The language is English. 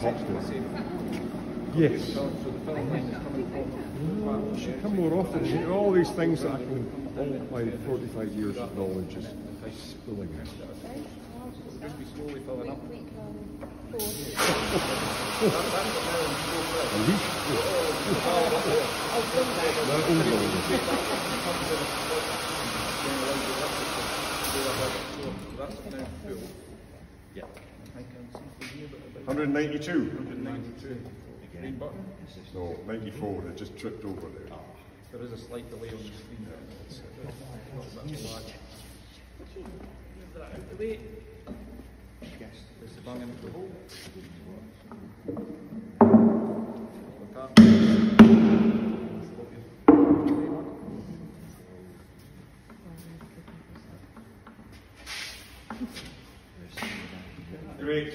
popped. Yes. So the film line is coming from It should come more often. You know, all these things that I can, all my 45 years of knowledge is spilling out. just 192. 192. Green button? No, 94. They just tripped over there. Oh, there is a slight delay on the screen there. Yes. There's the the hole. Great.